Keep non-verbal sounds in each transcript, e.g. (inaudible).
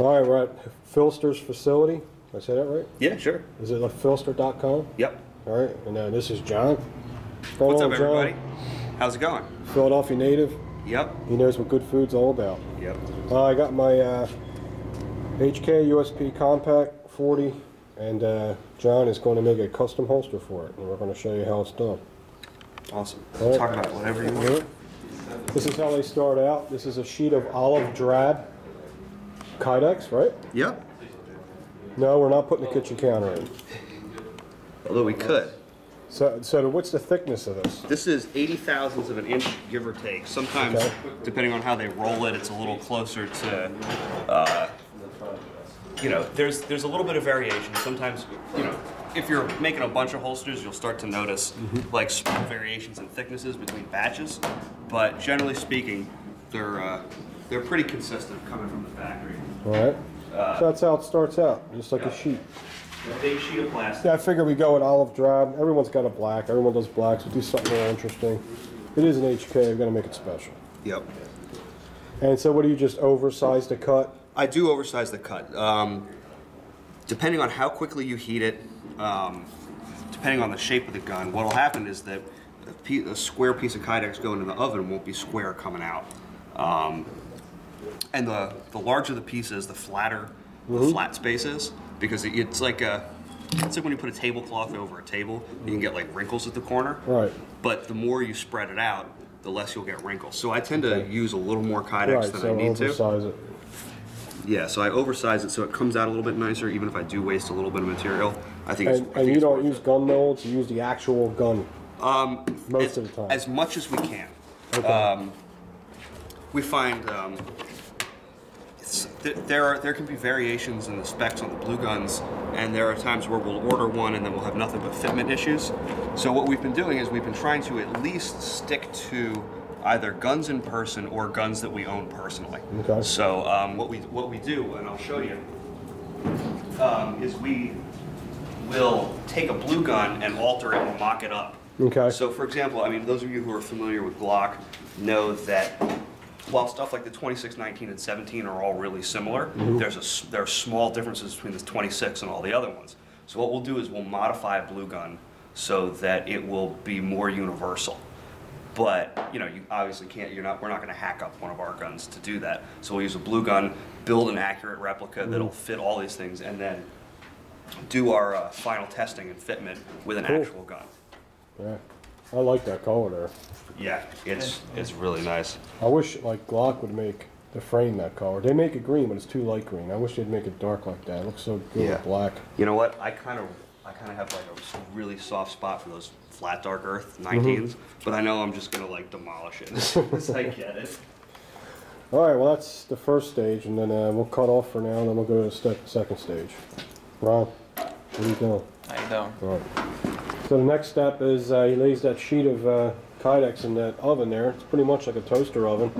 All right, we're at PHLster's facility. Did I say that right? Yeah, sure. Is it like phlster.com? Yep. All right, and uh, this is John. What's on, up, John? everybody? How's it going? Philadelphia native. Yep. He knows what good food's all about. Yep. Uh, I got my uh, HK USP Compact 40, and uh, John is going to make a custom holster for it, and we're going to show you how it's done. Awesome. Right. Talk about whatever you want. This is how they start out. This is a sheet of olive drab Kydex, right? Yep. No, we're not putting the kitchen counter in. Although we could. So, so what's the thickness of this? This is 80 thousandths of an inch, give or take. Sometimes, Okay. depending on how they roll it, it's a little closer to, uh, you know, there's there's a little bit of variation. Sometimes, you know, if you're making a bunch of holsters, you'll start to notice like small variations in thicknesses between batches. But generally speaking, they're uh, they're pretty consistent coming from the factory. All right. so that's how it starts out, just like a sheet. A big sheet of plastic. Yeah, I figure we go with olive drab. Everyone's got a black. Everyone does blacks. We do something more interesting. It is an HK. We've got to make it special. Yep. And so, what do you just oversize the cut? I do oversize the cut. Um, depending on how quickly you heat it, um, depending on the shape of the gun, what will happen is that a, pe- a square piece of Kydex going in the oven won't be square coming out. Um, and the, the larger the piece is, the flatter the flat space is, because it, it's like a it's like when you put a tablecloth over a table, you can get like wrinkles at the corner. Right. But the more you spread it out, the less you'll get wrinkles. So I tend to use a little more Kydex Right. than So I need to. oversize it. Yeah, so I oversize it so it comes out a little bit nicer, even if I do waste a little bit of material. I think it's. And, I and think you don't use gun molds. You use the actual gun. Um, most as, of the time. As much as we can. Okay. Um, we find um, th- there are there can be variations in the specs on the blue guns, and there are times where we'll order one and then we'll have nothing but fitment issues. So what we've been doing is we've been trying to at least stick to either guns in person or guns that we own personally. Okay. So um, what we what we do, and I'll show you, um, is we will take a blue gun and alter it and mock it up. Okay. So, for example, I mean, those of you who are familiar with Glock know that while stuff like the 26, 19, and 17 are all really similar, Mm-hmm. there's a there are small differences between the 26 and all the other ones. So what we'll do is we'll modify a blue gun so that it will be more universal. But you know, you obviously can't. You're not. We're not going to hack up one of our guns to do that. So we'll use a blue gun, build an accurate replica Mm-hmm. that'll fit all these things, and then do our uh, final testing and fitment with an Cool. actual gun. Yeah. I like that color there. Yeah, it's it's really nice. I wish like Glock would make the frame that color. They make it green, but it's too light green. I wish they'd make it dark like that. It looks so good Yeah. with black. You know what? I kind of I kind of have like a s- really soft spot for those flat dark earth Mm-hmm. 19s, but I know I'm just gonna like demolish it as soon as I get it. All right, well that's the first stage, and then uh, we'll cut off for now, and then we'll go to the ste- second stage. Ron, what are you doing? How you doing? All right. So the next step is uh, he lays that sheet of uh, Kydex in that oven there. It's pretty much like a toaster oven.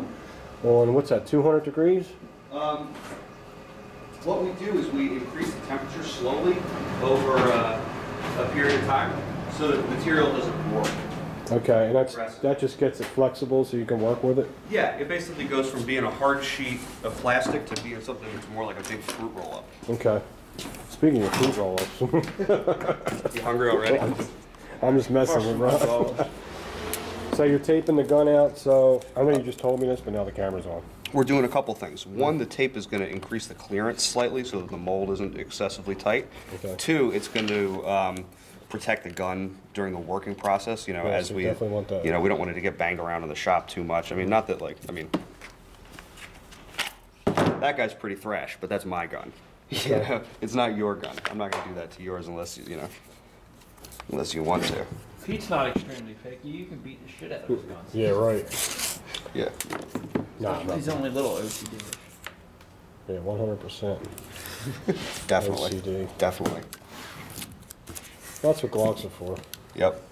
On what's that, 200 degrees? Um, what we do is we increase the temperature slowly over uh, a period of time, so that the material doesn't warp. Okay, and that's that just gets it flexible so you can work with it. Yeah, it basically goes from being a hard sheet of plastic to being something that's more like a big fruit roll-up. Okay. Speaking of fruit roll-ups, (laughs) You hungry already? I'm just messing with Ron. So you're taping the gun out. So I know you just told me this, but now the camera's on. We're doing a couple things. One, the tape is going to increase the clearance slightly so that the mold isn't excessively tight. Okay. Two, it's going to um, protect the gun during the working process. You know, Yeah, as we definitely want that. you know we don't want it to get banged around in the shop too much. I mean, not that like I mean that guy's pretty thrash, but that's my gun. (laughs) You know, it's not your gun. I'm not going to do that to yours unless you you know unless you want to. Pete's not extremely picky. You can beat the shit out of his guns. Yeah, right. Yeah. Nah, He's no. only a little OCD. Yeah, 100%. (laughs) Definitely. OCD. Definitely. That's what Glocks are for. Yep.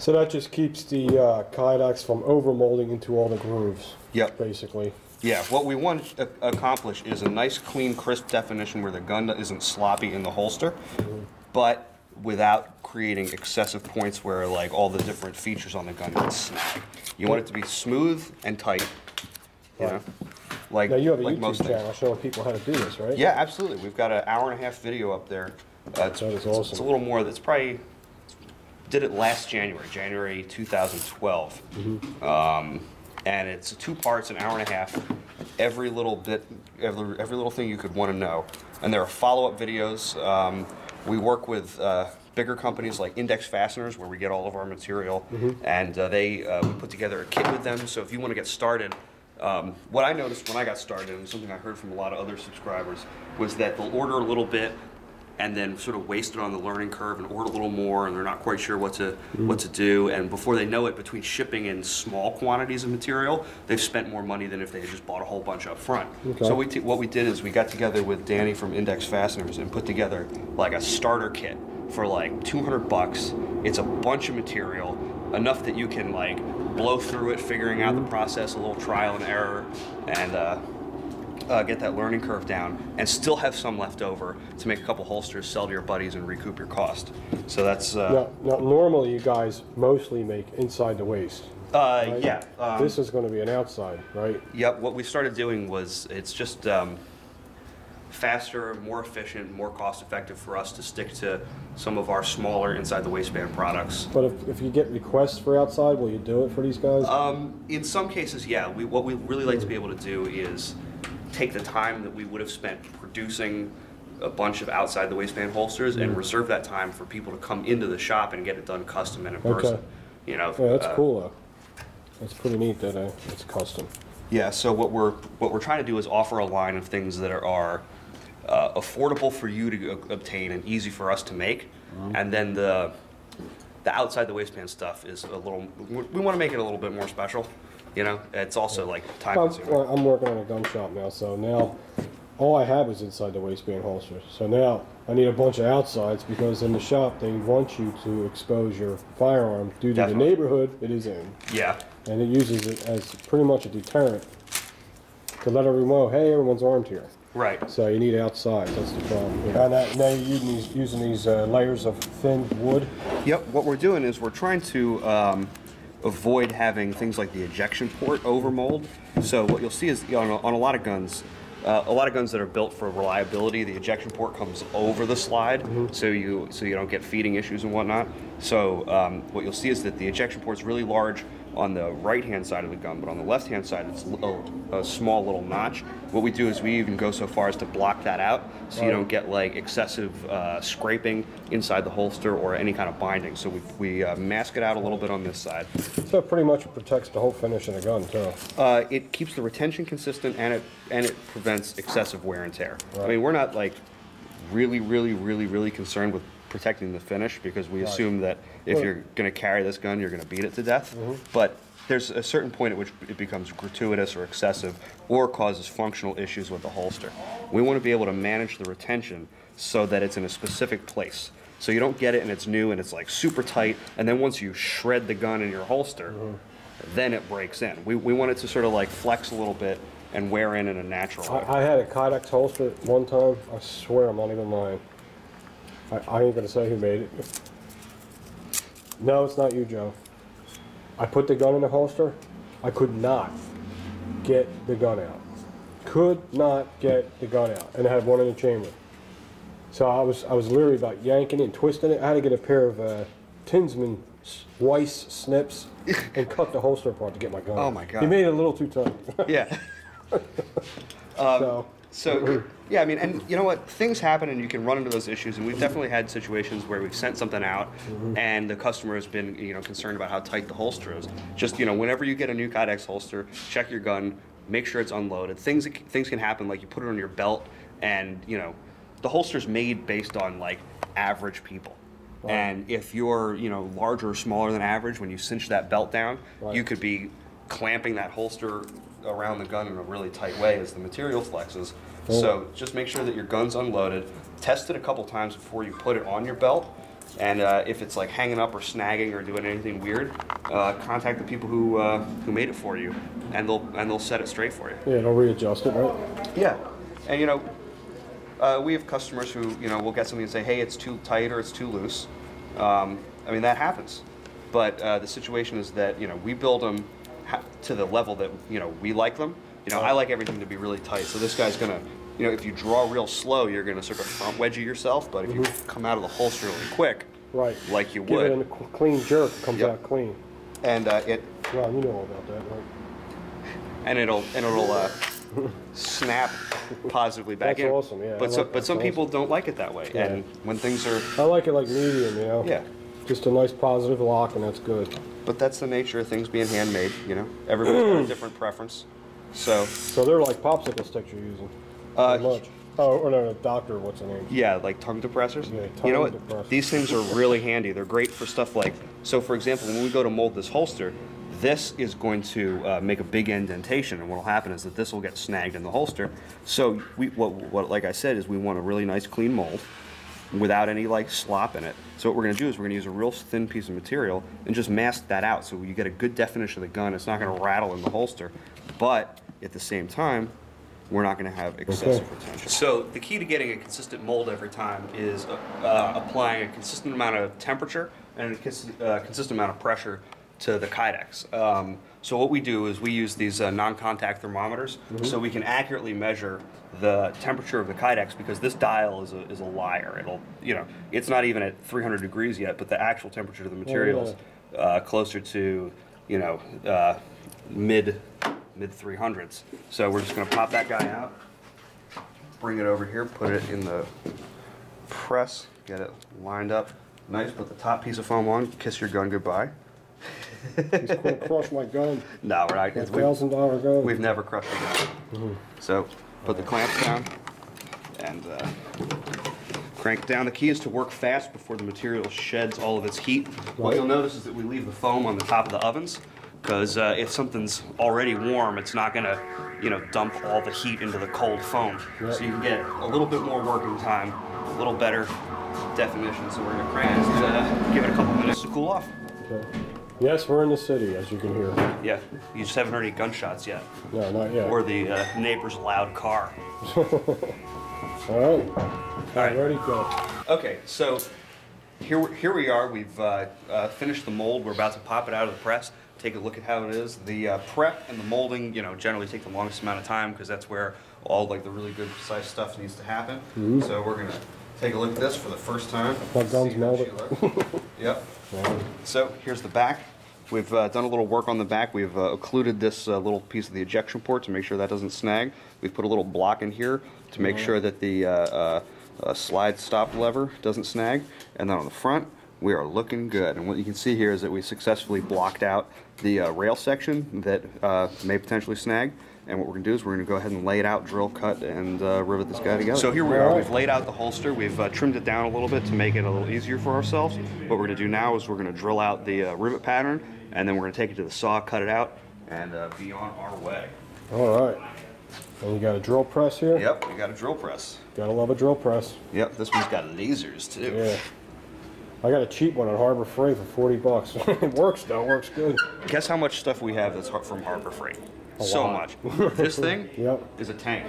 So that just keeps the uh, Kydex from overmolding into all the grooves. Yep. Basically. Yeah, what we want to accomplish is a nice, clean, crisp definition where the gun isn't sloppy in the holster, but without creating excessive points where like all the different features on the gun get snag. You want it to be smooth and tight. You know? like Now, you have a like most YouTube things. channel showing people how to do this, right? Yeah, absolutely. We've got an hour and a half video up there. Uh, it's, That is it's- awesome. It's a little more. That's probably did it last January, January 2012, Mm-hmm. um, and it's two parts, an hour and a half. Every little bit, every, every little thing you could want to know, and there are follow-up videos. Um, we work with. Uh, Bigger companies like Index Fasteners, where we get all of our material, Mm-hmm. and uh, they uh, we put together a kit with them. So if you want to get started, um, what I noticed when I got started, and something I heard from a lot of other subscribers, was that they'll order a little bit and then sort of waste it on the learning curve and order a little more, and they're not quite sure what to what to do. And before they know it, between shipping and small quantities of material, they've spent more money than if they had just bought a whole bunch up front. Okay. So we t- what we did is we got together with Danny from Index Fasteners and put together like a starter kit for like 200 bucks. It's a bunch of material, enough that you can like blow through it, figuring out the process, a little trial and error, and uh, uh, get that learning curve down, and still have some left over to make a couple holsters, sell to your buddies, and recoup your cost. So that's uh, Now, now, normally you guys mostly make inside the waist. uh, right? yeah. Um, This is gonna be an outside, right? Yep, what we started doing was it's just um, faster, more efficient, more cost effective for us to stick to some of our smaller inside the waistband products. But if, if you get requests for outside, will you do it for these guys? Um, in some cases, yeah. We, what we really like to be able to do is take the time that we would have spent producing a bunch of outside the waistband holsters and reserve that time for people to come into the shop and get it done custom and in Okay. person. You know, Yeah, that's uh, cool though. That's pretty neat that uh, it's custom. Yeah, so what we're what we're trying to do is offer a line of things that are, are uh, affordable for you to o- obtain and easy for us to make, and then the the outside the waistband stuff is a little. We want to make it a little bit more special. You know, it's also like time I'm, consuming. I'm working on a gun shop now, so now all I have is inside the waistband holster. So now I need a bunch of outsides because in the shop they want you to expose your firearm due to Definitely. the neighborhood it is in. Yeah, And it uses it as pretty much a deterrent to let everyone know, hey, everyone's armed here. right. So you need outsides, that's the problem. And that, now you're using these, using these uh, layers of thin wood. Yep. What we're doing is we're trying to um, avoid having things like the ejection port overmold. So what you'll see is on, a, on a lot of guns, uh, a lot of guns that are built for reliability, the ejection port comes over the slide, so you so you don't get feeding issues and whatnot. So um, what you'll see is that the ejection port is really large on the right hand side of the gun, but on the left hand side it's a, a small little notch. What we do is we even go so far as to block that out, so you don't get like excessive uh, scraping inside the holster or any kind of binding. So we, we uh, mask it out a little bit on this side. So it pretty much protects the whole finish of the gun too. Uh, it keeps the retention consistent and it and it prevents excessive wear and tear. I mean, we're not like really, really, really, really concerned with protecting the finish because we assume that if you're going to carry this gun, you're going to beat it to death. Mm-hmm. But there's a certain point at which it becomes gratuitous or excessive or causes functional issues with the holster. We want to be able to manage the retention so that it's in a specific place. So you don't get it and it's new and it's like super tight, and then once you shred the gun in your holster, mm-hmm. then it breaks in. We, we want it to sort of like flex a little bit and wear in in a natural way. I, I had a Kydex holster one time. I swear I'm not even lying. I, I ain't gonna say who made it. No, it's not you, Joe. I put the gun in the holster. I could not get the gun out. Could not get the gun out, and I had one in the chamber. So I was I was literally about yanking it and twisting it. I had to get a pair of uh, Tinsman Weiss snips (laughs) and cut the holster apart to get my gun. Oh out. my God. He made it a little too tight. yeah. (laughs) so So, yeah, I mean, and you know what? Things happen and you can run into those issues. And we've definitely had situations where we've sent something out mm-hmm. and the customer has been, you know, concerned about how tight the holster is. Just, you know, whenever you get a new Kydex holster, check your gun, make sure it's unloaded. Things, things can happen, like you put it on your belt and, you know, the holster's made based on like average people. And if you're, you know, larger or smaller than average, when you cinch that belt down, Right. you could be clamping that holster around the gun in a really tight way as the material flexes. So just make sure that your gun's unloaded. Test it a couple times before you put it on your belt. And uh, if it's like hanging up or snagging or doing anything weird, uh, contact the people who uh, who made it for you, and they'll and they'll set it straight for you. yeah, it'll readjust it, right? Yeah, and you know, uh, we have customers who you know will get something and say, "Hey, it's too tight or it's too loose." Um, I mean, that happens, but uh, the situation is that you know we build them to the level that you know we like them. You know, I like everything to be really tight. So this guy's gonna, you know, if you draw real slow, you're gonna sort of front wedgie yourself. But if you come out of the holster really quick, Right. like you would, Give it in a clean jerk, it comes Yep. out clean. and uh, it Ron, you know all about that, right? and it'll and it'll uh, snap positively back That's in. awesome, yeah, I But so, like- but some that's people don't like it that way. Yeah. And when things are, I like it like medium, you know? Yeah. Just a nice positive lock and that's good. but that's the nature of things being handmade. You know, everybody's got a different preference. So So they're like popsicle sticks you're using. Uh, much. Oh, or no, no, doctor, what's the name? Yeah, like tongue depressors. Yeah, you know what? depressors. These things are really handy. They're great for stuff like. So, for example, when we go to mold this holster, this is going to uh, make a big indentation, and what will happen is that this will get snagged in the holster. So, we what, what like I said is we want a really nice clean mold without any like slop in it. So what we're going to do is we're going to use a real thin piece of material and just mask that out so you get a good definition of the gun. It's not going to rattle in the holster, but at the same time, we're not going to have excessive retention. So the key to getting a consistent mold every time is uh, uh, applying a consistent amount of temperature and a cons- uh, consistent amount of pressure to the Kydex. Um, so what we do is we use these uh, non-contact thermometers so we can accurately measure the temperature of the Kydex because this dial is a, is a liar. It'll, you know, it's not even at 300 degrees yet, but the actual temperature of the materials uh, closer to, you know, uh, mid mid 300s. So we're just going to pop that guy out, bring it over here, put it in the press, get it lined up nice, put the top piece of foam on, kiss your gun goodbye. He's gonna crush my gun. No, we're not. My thousand dollar gun. We've never crushed a gun. So put the clamps down and uh, crank down. The key is to work fast before the material sheds all of its heat. What you'll notice is that we leave the foam on the top of the ovens because uh, if something's already warm, it's not going to, you know, dump all the heat into the cold foam. Right. So you can get a little bit more working time, a little better definition. So we're going to crank and uh, give it a couple minutes to cool off. Okay. Yes, we're in the city, as you can hear. Yeah, you just haven't heard any gunshots yet, No, not yet. or the uh, neighbor's loud car. (laughs) All right. All right, ready, go. Okay, so here, we- here we are. We've uh, uh, finished the mold. We're about to pop it out of the press. Take a look at how it is. The uh, prep and the molding, you know, generally take the longest amount of time because that's where all like the really good precise stuff needs to happen. So we're gonna take a look at this for the first time. My gun's See how she molded. (laughs) Yep. So here's the back. We've uh, done a little work on the back. We've uh, occluded this uh, little piece of the ejection port to make sure that doesn't snag. We've put a little block in here to make sure that the uh, uh, uh, slide stop lever doesn't snag. And then on the front, we are looking good. And what you can see here is that we successfully blocked out the uh, rail section that uh, may potentially snag. And what we're gonna do is we're gonna go ahead and lay it out, drill, cut, and uh, rivet this guy together. So here we are. We've laid out the holster. We've uh, trimmed it down a little bit to make it a little easier for ourselves. What we're gonna do now is we're gonna drill out the uh, rivet pattern, and then we're gonna take it to the saw, cut it out, and uh, be on our way. All right. And you got a drill press here? Yep, we got a drill press. Gotta love a drill press. Yep, this one's got lasers too. Yeah. I got a cheap one at Harbor Freight for 40 bucks. (laughs) it works though, works good. Guess how much stuff we have that's from Harbor Freight? A so lot. much. this thing (laughs) Yep. is a tank.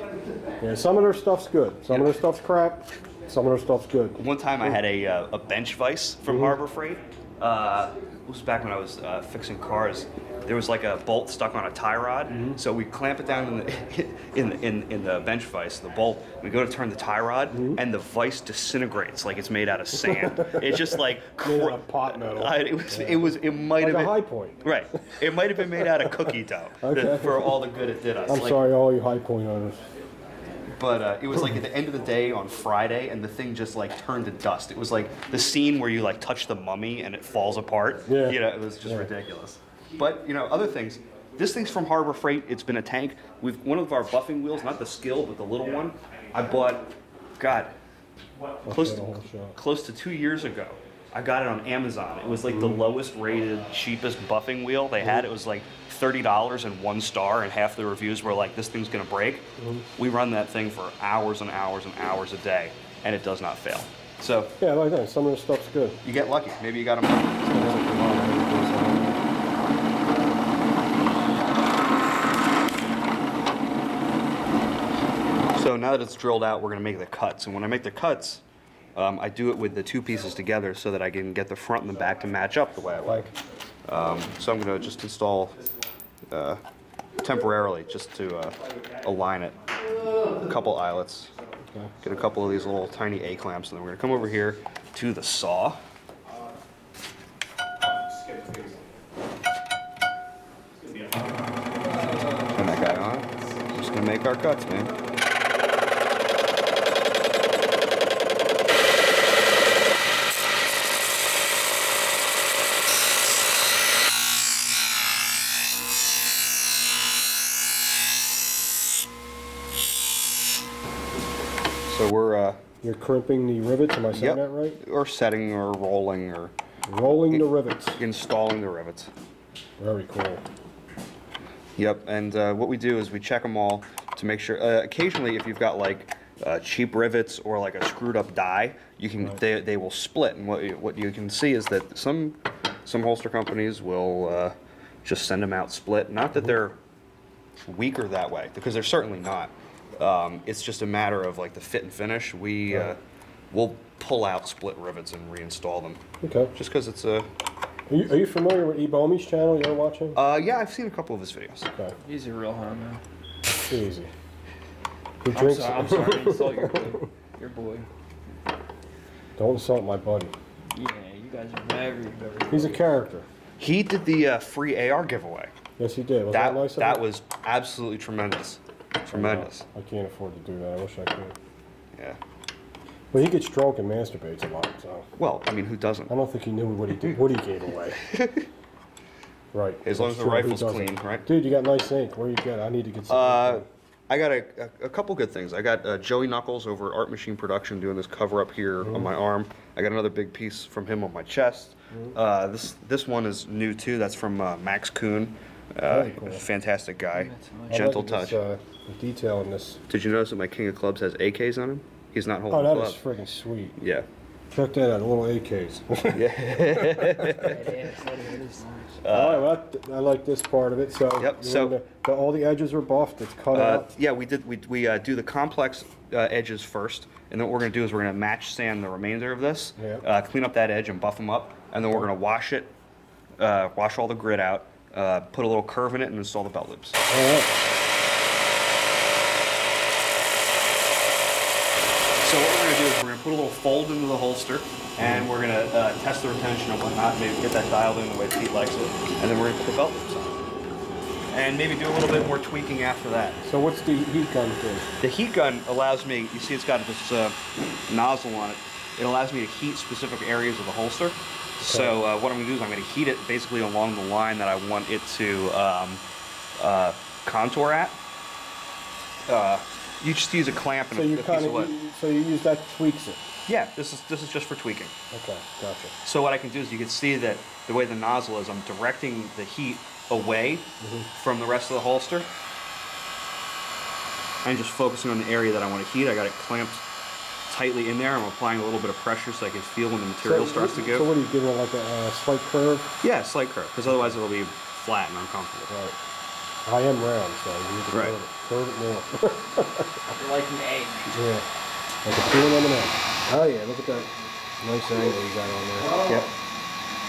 Yeah, some of their stuff's good. Some of their stuff's crap. Some of their stuff's good. One time I had a, uh, a bench vise from Mm-hmm. Harbor Freight. Uh, it was back when I was uh, fixing cars. There was like a bolt stuck on a tie rod, Mm-hmm. so we clamp it down in the (laughs) in in, in the bench vise, the bolt. We go to turn the tie rod, Mm-hmm. and the vise disintegrates like it's made out of sand. (laughs) it's just like Made out of pot metal. I, it was it was it might Like have a been Hi-Point. right. It might have been made out of cookie dough (laughs) Okay. for all the good it did us. I'm Like, sorry, all you Hi-Point owners. But uh, it was like at the end of the day on Friday, and the thing just like turned to dust. It was like the scene where you like touch the mummy and it falls apart. Yeah. You know, it was just Yeah. ridiculous. But you know, other things. This thing's from Harbor Freight. It's been a tank. We've one of our buffing wheels, not the skill, but the little one. I bought, God, close to, close to two years ago. I got it on Amazon. It was like the lowest rated, cheapest buffing wheel they had. It was like thirty dollars and one star, and half the reviews were like, "This thing's gonna break." We run that thing for hours and hours and hours a day, and it does not fail. So Yeah, like that. Some of the stuff's good. you get lucky. Maybe you got them. So now that it's drilled out, we're gonna make the cuts. And when I make the cuts, um, I do it with the two pieces together so that I can get the front and the back to match up the way I like. Um, so I'm gonna just install uh, temporarily just to uh, align it. A couple eyelets. Get a couple of these little tiny A clamps, and then we're gonna come over here to the saw. Turn that guy on. Just gonna make our cuts, man. So we're uh, You're crimping the rivets, am I saying Yep. that right? or setting or rolling or Rolling the rivets. installing the rivets. Very cool. Yep, and uh, what we do is we check them all to make sure. Uh, occasionally, if you've got like uh, cheap rivets or like a screwed up die, you can they, they will split. And what you, what you can see is that some some holster companies will uh, just send them out split. Not that they're weaker that way, because they're certainly not. Um, it's just a matter of like the fit and finish. We uh, Right. will pull out split rivets and reinstall them, Okay. just because it's a. Are you, are you familiar with Ebomi's channel you're watching? Uh, yeah, I've seen a couple of his videos. Okay. He's a real homo. Easy. He I'm drinks. sorry, I'm sorry to insult your boy. (laughs) Your boy. Don't insult my buddy. Yeah, you guys are very, very. He's a character. He did the uh, free AR giveaway. Yes, he did. Was that, That nice of that him? was absolutely tremendous, tremendous. I can't afford to do that. I wish I could. Yeah. But he gets drunk and masturbates a lot, so Well, I mean, who doesn't? I don't think he knew what he did, what he gave away. (laughs) right. As long as the That's true. Who rifle's clean, right? Dude, you got nice ink. Where you get? it? I need to get some. Uh. I got a, a, a couple good things. I got uh, Joey Knuckles over at Art Machine Production doing this cover up here on Mm-hmm. my arm. I got another big piece from him on my chest. Uh, this this one is new too. That's from uh, Max Kuhn. Uh, Very cool. fantastic guy, nice. Gentle touch. This, uh, detail in this. Did you notice that my King of Clubs has AKs on him? He's not holding Oh, a that club. is freaking sweet. Yeah. Check that out, a little AKs. That is, that is nice. All right, well, I like this part of it. So, Yep, so- want the- the- all the edges are buffed. It's cut Uh, out. yeah, we did. We, we uh, do the complex uh, edges first, and then what we're going to do is we're going to match sand the remainder of this, Yeah. uh, clean up that edge and buff them up, and then we're going to wash it, uh, wash all the grit out, uh, put a little curve in it, and install the belt loops. So what we're going to do is we're going to put a little fold into the holster, and we're going to uh, test the retention and whatnot, maybe get that dialed in the way Pete likes it, and then we're going to put the belt loops on. And maybe do a little bit more tweaking after that. So what's the heat gun thing? The heat gun allows me, you see it's got this uh, nozzle on it, it allows me to heat specific areas of the holster. So uh, what I'm going to do is I'm going to heat it basically along the line that I want it to um, uh, contour at. Uh, you just use a clamp and So a, you a piece of wood. so you use that tweaks it. Yeah, this is this is just for tweaking. Okay, gotcha. So what I can do is you can see that the way the nozzle is, I'm directing the heat away from the rest of the holster. I'm just focusing on the area that I want to heat. I got it clamped tightly in there. I'm applying a little bit of pressure so I can feel when the material so, starts to go. So go. what are you giving it like a uh, slight curve? Yeah, slight curve, because otherwise it'll be flat and uncomfortable. Right. I am round, so you need to Right. curve it. Curve it more. (laughs) You're like an egg. yeah. Like a peanut M&M. Oh yeah, look at that nice angle you got on there. Yep.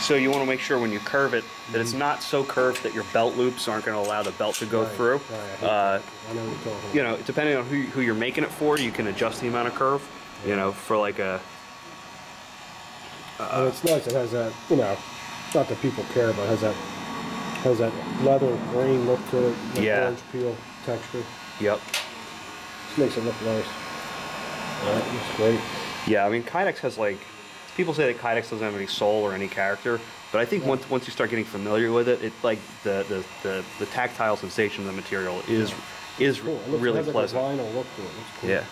So you want to make sure when you curve it that it's not so curved that your belt loops aren't going to allow the belt to go Right, through. right, I Uh, I know what you're talking you know, depending on who, who you're making it for, you can adjust the amount of curve. You know, for like a and it's nice. It has that, you know, not that people care, but it has that has that leather grain look to it. That Yeah. Orange peel texture. yep. Just makes it look nice. Alright, that's great. Yeah, I mean, Kydex has like people say that Kydex doesn't have any soul or any character, but I think once once you start getting familiar with it, it like the the, the, the tactile sensation of the material is is Cool. It looks, really it has pleasant. Like a vinyl look to it. It's cool. Yeah.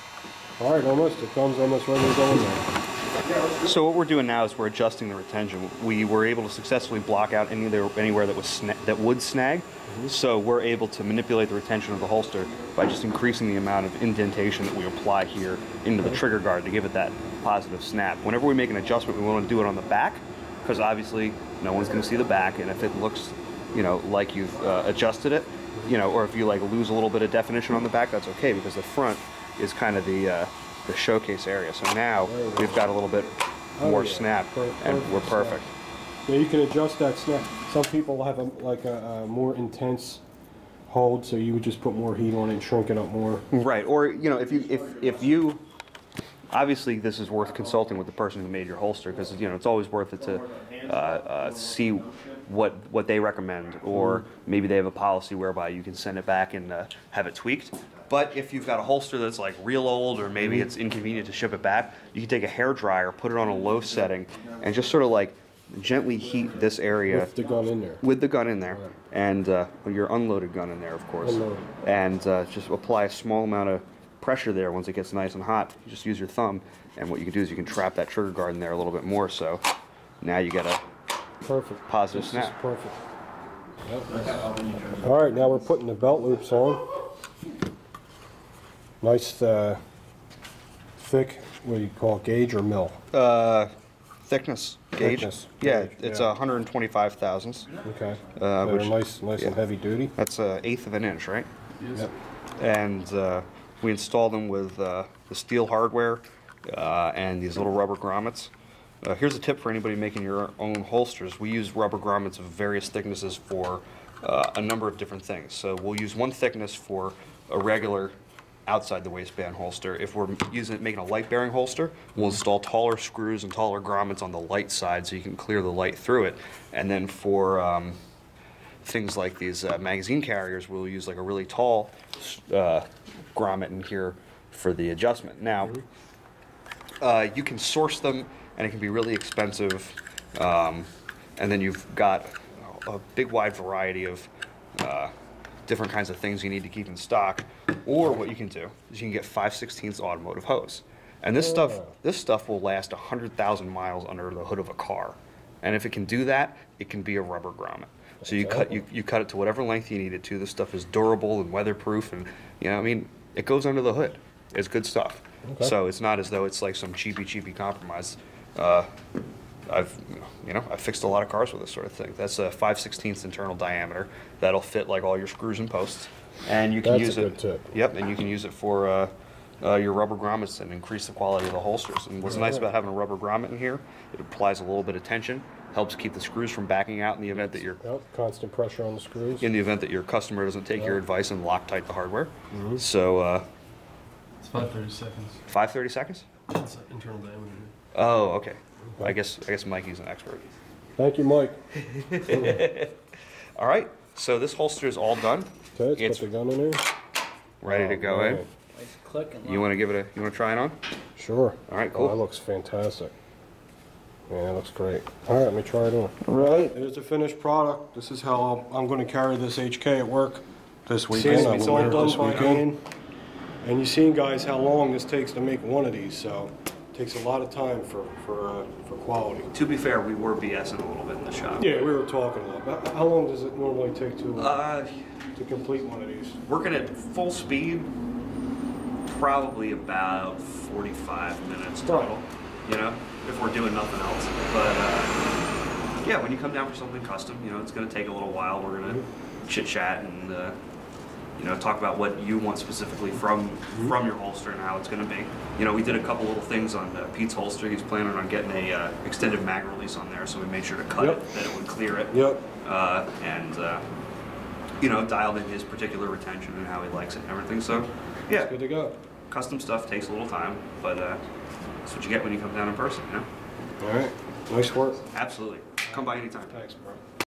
All right, almost. The gun's almost ready to go in there. So what we're doing now is we're adjusting the retention. We were able to successfully block out any there, anywhere that was sna- that would snag. So we're able to manipulate the retention of the holster by just increasing the amount of indentation that we apply here into the trigger guard to give it that positive snap. Whenever we make an adjustment, we want to do it on the back because obviously no one's going to see the back, and if it looks, you know, like you've uh, adjusted it, you know, or if you like lose a little bit of definition on the back, that's okay because the front is kind of the uh, the showcase area. So now we've got a little bit Oh, more yeah. snap, Per- and we're snap. perfect. Yeah, you can adjust that snap. Some people have a, like a, a more intense hold, so you would just put more heat on it and shrink it up more. Right, or you know, if you if if you obviously this is worth consulting with the person who made your holster because you know it's always worth it to uh, uh, see what what they recommend, or maybe they have a policy whereby you can send it back and uh, have it tweaked. But if you've got a holster that's like real old, or maybe it's inconvenient to ship it back, you can take a hair dryer, put it on a low setting, and just sort of like gently heat this area With the gun in there. with the gun in there, and uh, your unloaded gun in there, of course, Unloaded. and uh, just apply a small amount of pressure there. Once it gets nice and hot, you just use your thumb, and what you can do is you can trap that trigger guard in there a little bit more. So now you get a Perfect. Positive This is snap. perfect. All right, now we're putting the belt loops on. Nice, uh, thick, what do you call it, gauge or mill? uh, thickness gauge. Thickness yeah, gauge, it's yeah. a 125 thousandths. Okay. Uh, They're which- nice, nice and yeah. heavy duty. That's an eighth of an inch, right? Yep. and uh, we install them with uh, the steel hardware uh, and these little rubber grommets. Uh, here's a tip for anybody making your own holsters. We use rubber grommets of various thicknesses for uh, a number of different things. So we'll use one thickness for a regular outside the waistband holster. If we're using making a light bearing holster, we'll install taller screws and taller grommets on the light side so you can clear the light through it. And then for um, things like these uh, magazine carriers, we'll use like a really tall uh, grommet in here for the adjustment. Now, uh, you can source them, and it can be really expensive. Um, and then you've got a big wide variety of uh, different kinds of things you need to keep in stock. Or what you can do is you can get 5 16 automotive hose. And this stuff, this stuff will last 100,000 miles under the hood of a car. And if it can do that, it can be a rubber grommet. So you cut you, you cut it to whatever length you need it to. This stuff is durable and weatherproof, and you know I mean it goes under the hood. It's good stuff. Okay. So it's not as though it's like some cheapy cheapy compromise. Uh, I've you know I've fixed a lot of cars with this sort of thing. That's a 5 16th internal diameter that'll fit like all your screws and posts, and you can That's a use it. good tip. Yep, and you can use it for uh, uh, your rubber grommets and increase the quality of the holsters. And what's nice about having a rubber grommet in here, it applies a little bit of tension, helps keep the screws from backing out in the event that your Yep, constant pressure on the screws. in the event that your customer doesn't take your advice and Loctite the hardware. Mm-hmm. So uh, It's about 30 seconds. 530 seconds. It's internal diameter. Oh, okay. I guess I guess Mikey's an expert. Thank you, Mike. (laughs) All right. So this holster is all done, Okay, let's It's- put the gun in there. ready to oh, go in. Alright. Nice click You want to give it a? You want to try it on? Sure. All right, Oh, cool. that looks fantastic. Yeah, that looks great. All right, let me try it on. Right. It is a finished product. This is how I'm, I'm going to carry this HK at work this weekend. Seems I it's all done this by weekend. hand. And you've seen, guys, how long this takes to make one of these, so it takes a lot of time for, for, uh, for quality. To be fair, we were BSing a little bit in the shop. Yeah, we were talking a lot. But how long does it normally take to, Uh, to complete one of these? working at full speed, probably about 45 minutes total. You know, if we're doing nothing else. But uh, yeah, when you come down for something custom, you know, it's going to take a little while. We're going to chit chat and uh, you know talk about what you want specifically from from your holster and how it's going to be. You know, we did a couple little things on uh, Pete's holster. He's planning on getting a uh, extended mag release on there, so we made sure to cut Yep. it that it would clear it Yep. uh, and uh, you know dialed in his particular retention and how he likes it and everything. So yeah, Good to go. custom stuff takes a little time, but uh, that's what you get when you come down in person. You know, All right. Nice work. absolutely. Come by anytime. Thanks, bro.